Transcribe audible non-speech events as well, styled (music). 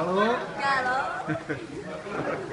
Galo. Galo. (laughs)